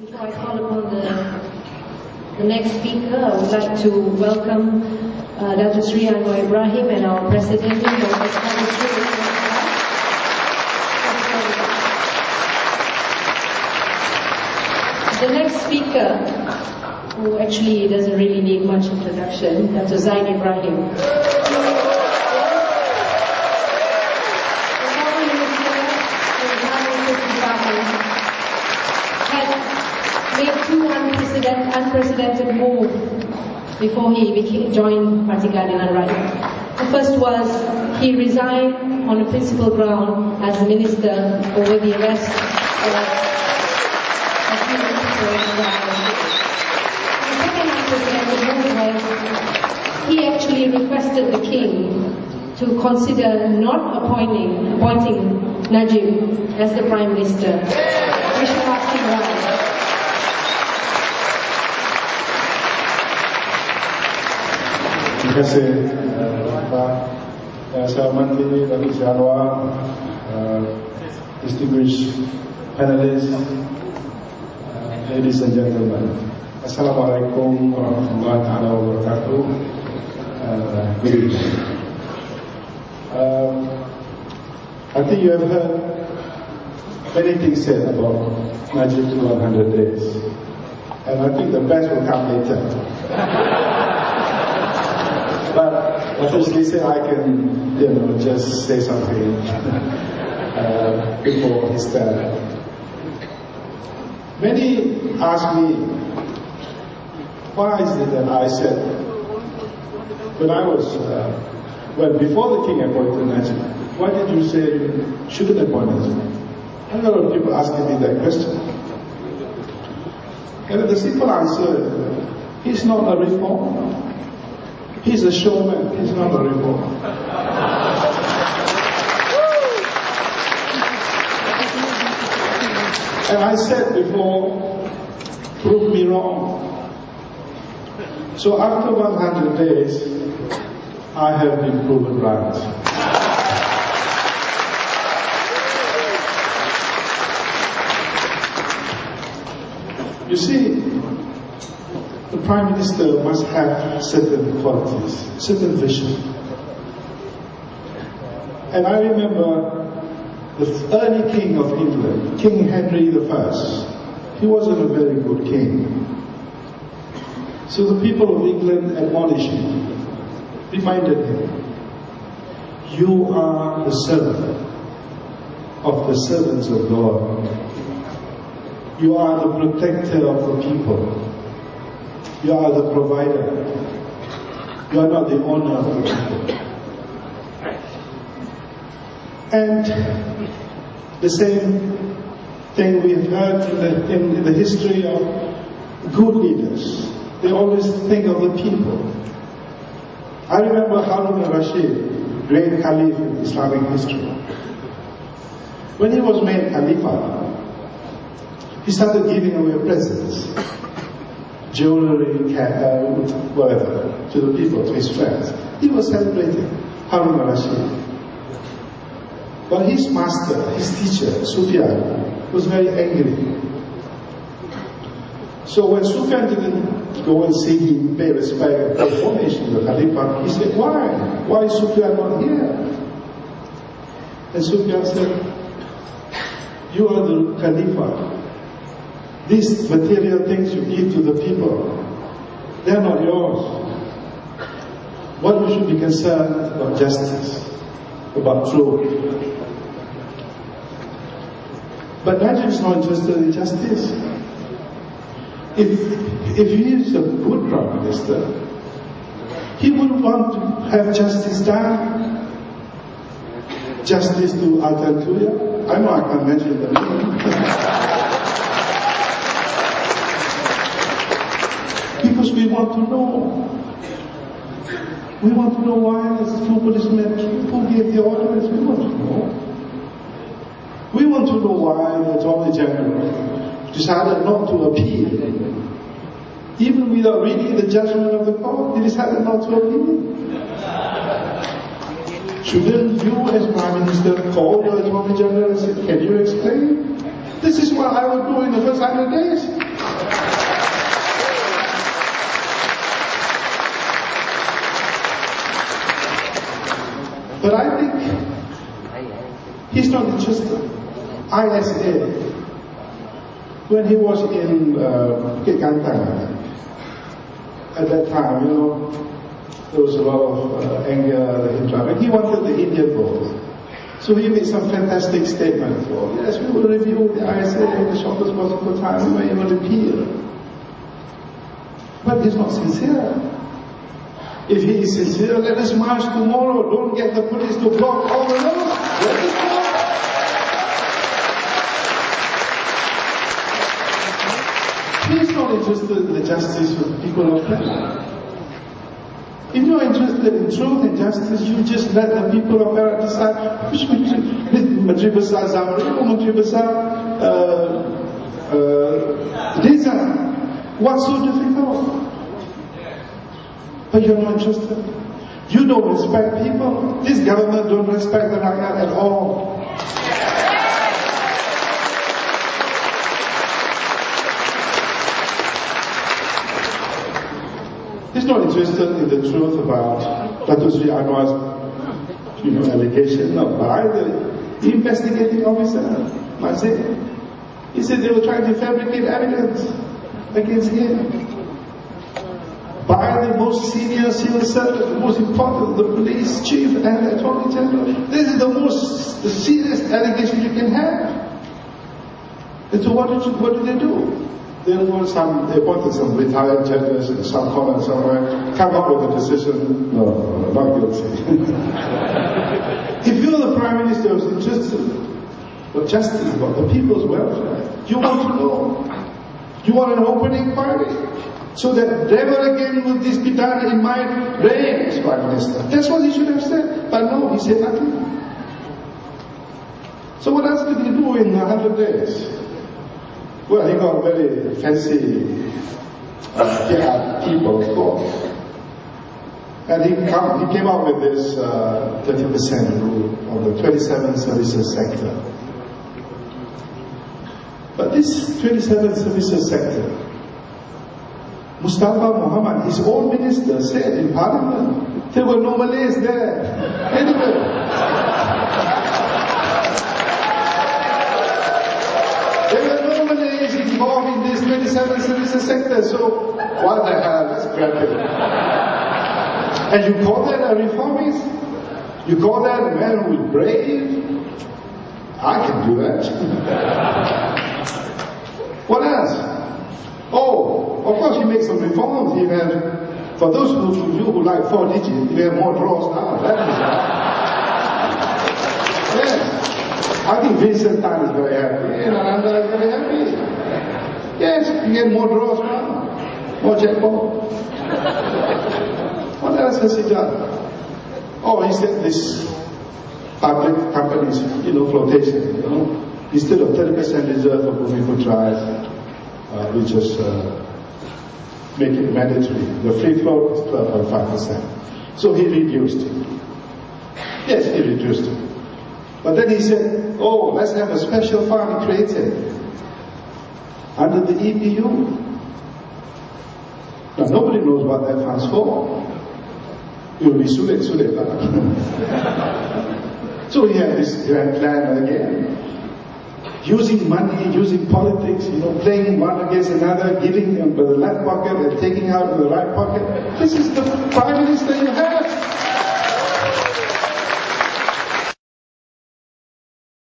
Before I call upon the, the next speaker, I would like to welcome uh, Dr. Sri Anwar Ibrahim and our President, The next speaker, who actually doesn't really need much introduction, Dr. Zaid Ibrahim. Made two unprecedented, moves before he became, joined Parti Keadilan Rakyat. The first was he resigned on a principal ground as minister over the arrest of The second unprecedented move was he actually requested the king to consider not appointing, appointing Najib as the prime minister. Vishwanath Singh Rai. Terima kasih uh, Pak saya hormati Anwar uh, Distinguished panelists uh, Ladies and gentlemen. Assalamualaikum warahmatullahi wabarakatuh. Uh, Good evening. Um, I think you have heard many things said about Najib 100 days and I think the best will come later but obviously say I can, you know, just say something uh, before his turn. Many ask me, why is it that I said, when I was, uh, well, before the king appointed Najib, why did you say you shouldn't appoint Najib? A lot of people asking me that question. And the simple answer, he's not a reformer. He's a showman, he's not a reformer. and I said before, prove me wrong. So after 100 days, I have been proven right. You see, the Prime Minister must have certain qualities, certain vision. And I remember the early King of England, King Henry I, he wasn't a very good king. So the people of England admonished him, reminded him, you are the servant of the servants of God. You are the protector of the people. You are the provider. You are not the owner of the. And the same thing we've heard in the, in, in the history of good leaders. They always think of the people. I remember Harun al-Rashid, great caliph in Islamic history. When he was made caliph, he started giving away presents jewelry, whatever, to the people, to his friends. He was celebrating Harun al-Rashid. But his master, his teacher, Sufyan, was very angry. So when Sufyan didn't go and see him, pay respect pay to the Khalifa, he said, why? Why is Sufyan not here? And Sufyan said, you are the Khalifa. These material things you give to the people, they're not yours. What you should be concerned about justice, about truth. But Najib is not interested in justice. If, if he is a good prime minister, he would want to have justice done. Justice to Tuya. I know I can't mention the name. We want to know. We want to know why the two policemen who gave the orders. We want to know. We want to know why the Attorney General decided not to appeal. Even without reading the judgment of the court, he decided not to appeal. Shouldn't you, as Prime Minister, call the Attorney General and say, can you explain? This is what I would do in the first 100 days. But I think he's not interested. ISA, when he was in uh, at that time, you know, there was a lot of uh, anger in Trump, he wanted the Indian vote. So he made some fantastic statement for, yes, we will review the ISA in the shortest possible time, we may even repeal. But he's not sincere. If he is sincere, let us march tomorrow. Don't get the police to block all the roads. Let us go. He's not interested in the justice of the people of Perak. If you're interested in truth and justice, you just let the people of Perak decide which Besar Zambry or uh, Nizar. What's so difficult? But you're not interested. You don't respect people. This government don't respect the Rakyat at all. He's not interested in the truth about Dato Sri Anwar's you know, allegation of by the investigating officer, Mat Zain. He said they were trying to fabricate evidence against him. The most senior civil servant, the most important, the police chief and attorney general. This is the most the serious allegation you can have. And so what did, you, what did they do? They were some, they appointed some retired judges in some corner somewhere, come up with a decision, no, no, not guilty. if you're the Prime Minister who's interested in justice, about the people's welfare, you want to know. You want an open inquiry. So that never again will this be done in my as Prime Minister. That's what he should have said. But no, he said nothing. So what else did he do in a hundred days? Well, he got very fancy uh, people, of course. And he, come, he came up with this uh, 30% rule of the 27 services sector. But this 27 services sector, Mustapa Mohamed, his own minister, said in parliament, there were no Malays there. Anyway. There were no Malays involved in this 27 services sector, so what the hell, let's. And you call that a reformist? You call that a man who is brave? I can do that. what else? Oh, of course you make some reforms. Have, for those of you who like four digits, you have more draws now. That is uh, Yes. I think Vincent Tan is very happy, and Ananda is very happy. Yes, you get more draws now, more jackpot. what else has he done? Oh, he said this public companies, you know, flotation, you know, instead of 30% reserve for Bumiputera, uh, we just uh, make it mandatory. The free float is 12.5%. So he reduced it. Yes, he reduced it. But then he said, oh, let's have a special fund created under the EPU. Now nobody knows what that fund's for. It will be Sulit Sulit. so he had this grand plan again. Using money, using politics, you know, playing one against another, giving them the left pocket and taking out of the right pocket. This is the prime minister you have.